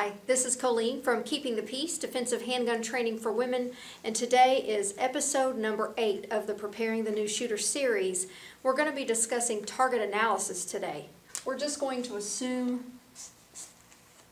Hi, this is Colleene from Keeping the Piece Defensive Handgun Training for Women, and today is episode number eight of the Preparing the New Shooter series. We're going to be discussing target analysis today. We're just going to assume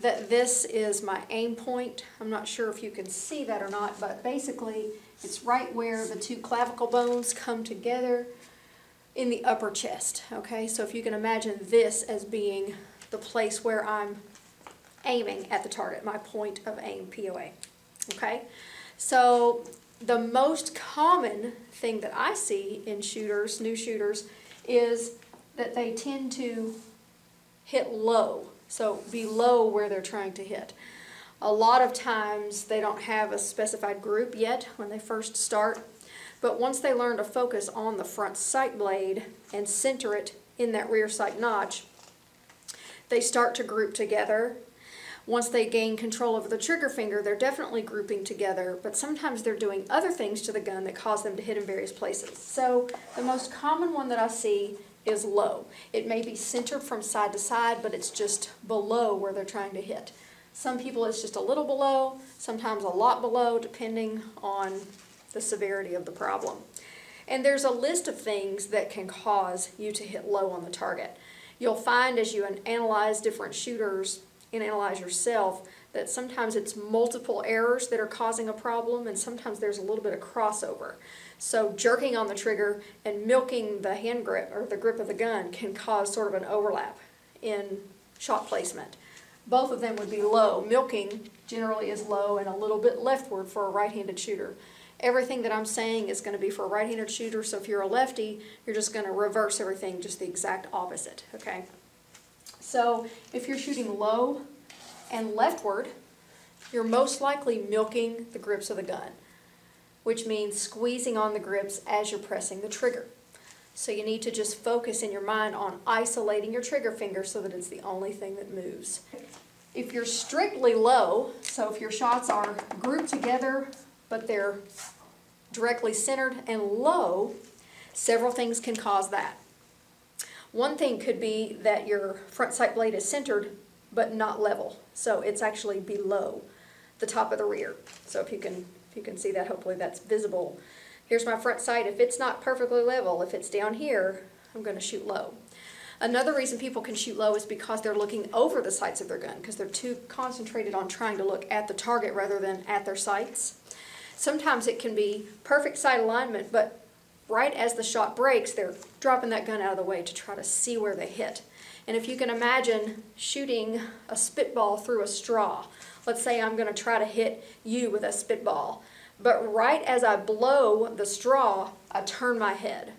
that this is my aim point. I'm not sure if you can see that or not, but basically it's right where the two clavicle bones come together in the upper chest. Okay, so if you can imagine this as being the place where I'm aiming at the target, my point of aim, POA. Okay, so the most common thing that I see in shooters, new shooters, is that they tend to hit low, so below where they're trying to hit. A lot of times they don't have a specified group yet when they first start, but once they learn to focus on the front sight blade and center it in that rear sight notch, they start to group together once they gain control over the trigger finger, they're definitely grouping together, but sometimes they're doing other things to the gun that cause them to hit in various places. So the most common one that I see is low. It may be centered from side to side, but it's just below where they're trying to hit. Some people it's just a little below, sometimes a lot below, depending on the severity of the problem. And there's a list of things that can cause you to hit low on the target. You'll find as you analyze different shooters and analyze yourself that sometimes it's multiple errors that are causing a problem and sometimes there's a little bit of crossover. So jerking on the trigger and milking the hand grip or the grip of the gun can cause sort of an overlap in shot placement. Both of them would be low. Milking generally is low and a little bit leftward for a right-handed shooter. Everything that I'm saying is going to be for a right-handed shooter, so if you're a lefty, you're just going to reverse everything just the exact opposite, okay? So if you're shooting low and leftward, you're most likely milking the grips of the gun, which means squeezing on the grips as you're pressing the trigger. So you need to just focus in your mind on isolating your trigger finger so that it's the only thing that moves. If you're strictly low, so if your shots are grouped together but they're directly centered and low, several things can cause that. One thing could be that your front sight blade is centered but not level. So it's actually below the top of the rear. So if you can if you can see that, hopefully that's visible. Here's my front sight. If it's not perfectly level, if it's down here, I'm going to shoot low. Another reason people can shoot low is because they're looking over the sights of their gun because they're too concentrated on trying to look at the target rather than at their sights. Sometimes it can be perfect sight alignment, but right as the shot breaks, they're dropping that gun out of the way to try to see where they hit. And if you can imagine shooting a spitball through a straw, let's say I'm going to try to hit you with a spitball, but right as I blow the straw, I turn my head.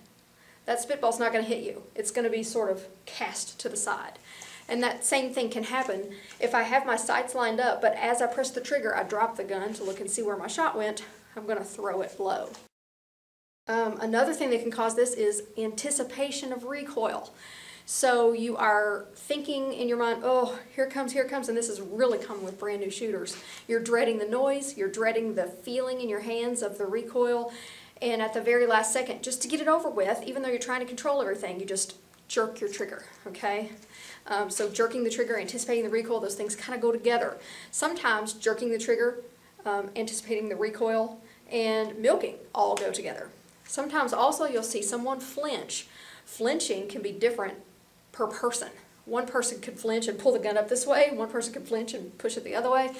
That spitball's not going to hit you. It's going to be sort of cast to the side. And that same thing can happen if I have my sights lined up, but as I press the trigger, I drop the gun to look and see where my shot went, I'm going to throw it low. Um, another thing that can cause this is anticipation of recoil. So you are thinking in your mind, oh, here comes, here comes, and this is really common with brand new shooters. You're dreading the noise, you're dreading the feeling in your hands of the recoil, and at the very last second, just to get it over with, even though you're trying to control everything, you just jerk your trigger, okay? Um, so jerking the trigger, anticipating the recoil, those things kind of go together. Sometimes jerking the trigger, um, anticipating the recoil, and milking all go together. Sometimes also you'll see someone flinch. Flinching can be different per person. One person could flinch and pull the gun up this way, one person could flinch and push it the other way.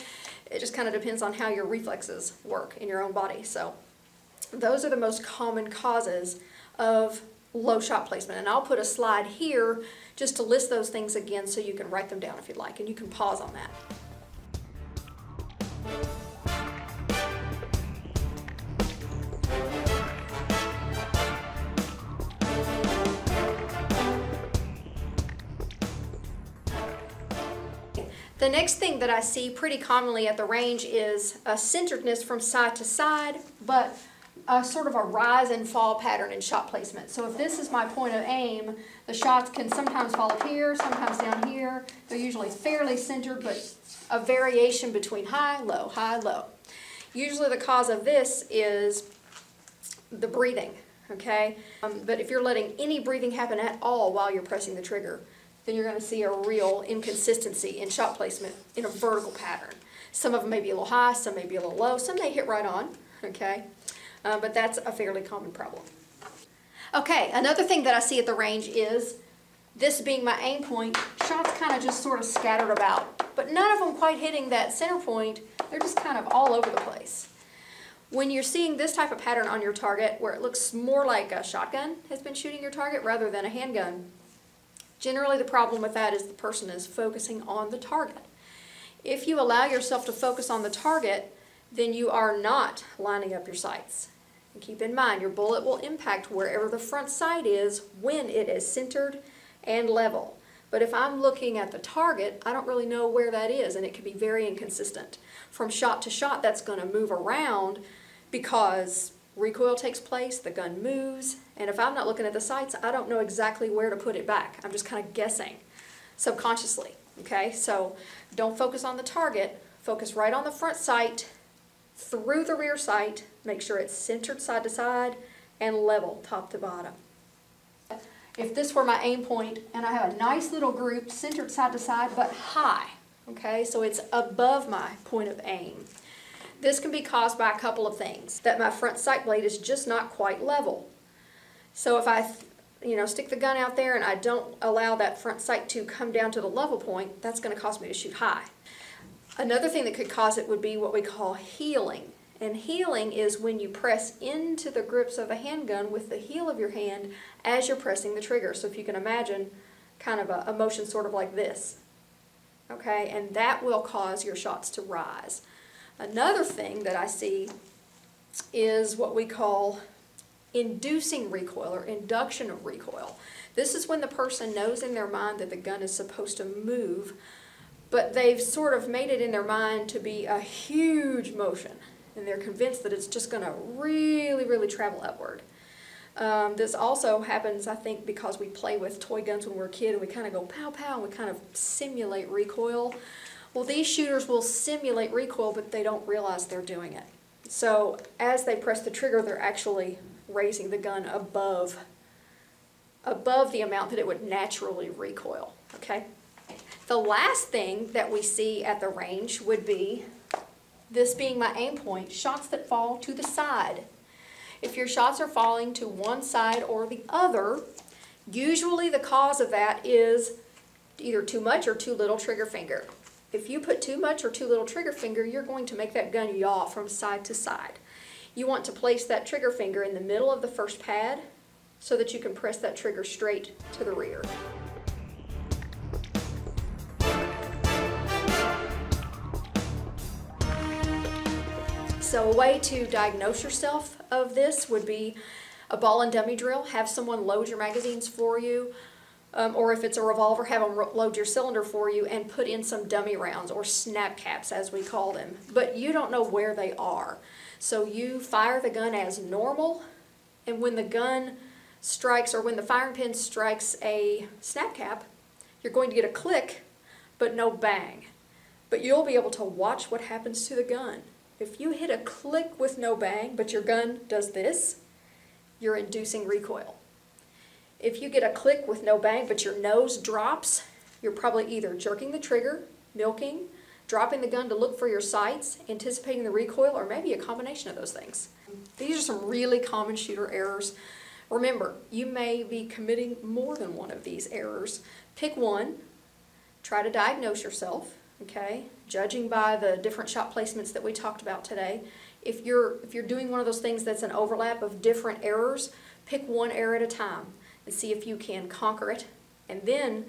It just kind of depends on how your reflexes work in your own body. So those are the most common causes of low shot placement. And I'll put a slide here just to list those things again so you can write them down if you'd like, and you can pause on that. The next thing that I see pretty commonly at the range is a centeredness from side to side, but a sort of a rise and fall pattern in shot placement. So if this is my point of aim, the shots can sometimes fall up here, sometimes down here. They're usually fairly centered, but a variation between high, low, high, low. Usually the cause of this is the breathing, okay? Um, but if you're letting any breathing happen at all while you're pressing the trigger, then you're gonna see a real inconsistency in shot placement in a vertical pattern. Some of them may be a little high, some may be a little low, some may hit right on, okay? Uh, but that's a fairly common problem. Okay, another thing that I see at the range is this being my aim point, shots kind of just sort of scattered about, but none of them quite hitting that center point. They're just kind of all over the place. When you're seeing this type of pattern on your target, where it looks more like a shotgun has been shooting your target rather than a handgun, generally the problem with that is the person is focusing on the target. If you allow yourself to focus on the target, then you are not lining up your sights. And keep in mind, your bullet will impact wherever the front sight is when it is centered and level. But if I'm looking at the target, I don't really know where that is, and it can be very inconsistent. From shot to shot, that's going to move around because recoil takes place, the gun moves, and if I'm not looking at the sights, I don't know exactly where to put it back. I'm just kind of guessing subconsciously, okay? So don't focus on the target, focus right on the front sight, through the rear sight, make sure it's centered side to side, and level top to bottom. If this were my aim point, and I have a nice little group centered side to side, but high, okay, so it's above my point of aim. This can be caused by a couple of things, that my front sight blade is just not quite level. So if I, you know, stick the gun out there and I don't allow that front sight to come down to the level point, that's going to cause me to shoot high. Another thing that could cause it would be what we call heeling. And heeling is when you press into the grips of a handgun with the heel of your hand as you're pressing the trigger. So if you can imagine kind of a, a motion sort of like this. Okay, and that will cause your shots to rise. Another thing that I see is what we call inducing recoil or induction of recoil. This is when the person knows in their mind that the gun is supposed to move, but they've sort of made it in their mind to be a huge motion, and they're convinced that it's just going to really, really travel upward. Um, this also happens, I think, because we play with toy guns when we're a kid and we kind of go pow pow and we kind of simulate recoil. Well, these shooters will simulate recoil, but they don't realize they're doing it. So as they press the trigger, they're actually raising the gun above, above the amount that it would naturally recoil, okay? The last thing that we see at the range would be, this being my aim point, shots that fall to the side. If your shots are falling to one side or the other, usually the cause of that is either too much or too little trigger finger. If you put too much or too little trigger finger, you're going to make that gun yaw from side to side. You want to place that trigger finger in the middle of the first pad so that you can press that trigger straight to the rear. So a way to diagnose yourself of this would be a ball and dummy drill. Have someone load your magazines for you. Um, or if it's a revolver, have them load your cylinder for you and put in some dummy rounds or snap caps as we call them. But you don't know where they are. So you fire the gun as normal and when the gun strikes or when the firing pin strikes a snap cap, you're going to get a click but no bang. But you'll be able to watch what happens to the gun. If you hit a click with no bang but your gun does this, you're inducing recoil. If you get a click with no bang but your nose drops, you're probably either jerking the trigger, milking, dropping the gun to look for your sights, anticipating the recoil, or maybe a combination of those things. These are some really common shooter errors. Remember, you may be committing more than one of these errors. Pick one, try to diagnose yourself, okay? Judging by the different shot placements that we talked about today. If you're, if you're doing one of those things that's an overlap of different errors, pick one error at a time and see if you can conquer it. And then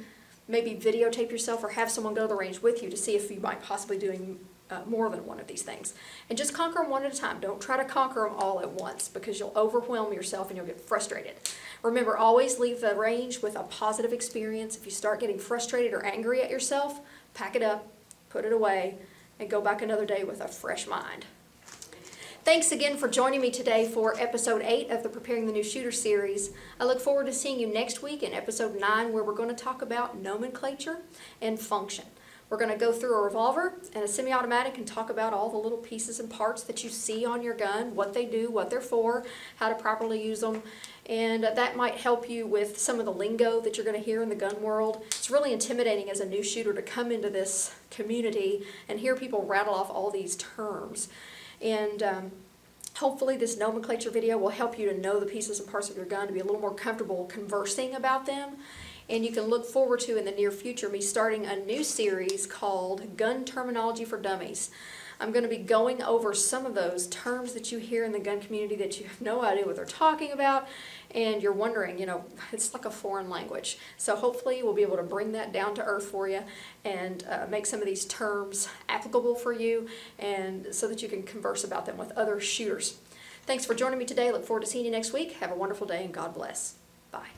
maybe videotape yourself or have someone go to the range with you to see if you might possibly doing uh, more than one of these things. And just conquer them one at a time. Don't try to conquer them all at once because you'll overwhelm yourself and you'll get frustrated. Remember, always leave the range with a positive experience. If you start getting frustrated or angry at yourself, pack it up, put it away, and go back another day with a fresh mind. Thanks again for joining me today for episode 8 of the Preparing the New Shooter series. I look forward to seeing you next week in episode 9 where we're going to talk about nomenclature and function. We're going to go through a revolver and a semi-automatic and talk about all the little pieces and parts that you see on your gun, what they do, what they're for, how to properly use them. And that might help you with some of the lingo that you're going to hear in the gun world. It's really intimidating as a new shooter to come into this community and hear people rattle off all these terms. And um, hopefully this nomenclature video will help you to know the pieces and parts of your gun, to be a little more comfortable conversing about them. And you can look forward to in the near future me starting a new series called Gun Terminology for Dummies. I'm going to be going over some of those terms that you hear in the gun community that you have no idea what they're talking about and you're wondering, you know, it's like a foreign language. So hopefully we'll be able to bring that down to earth for you and uh, make some of these terms applicable for you and so that you can converse about them with other shooters. Thanks for joining me today. Look forward to seeing you next week. Have a wonderful day and God bless. Bye.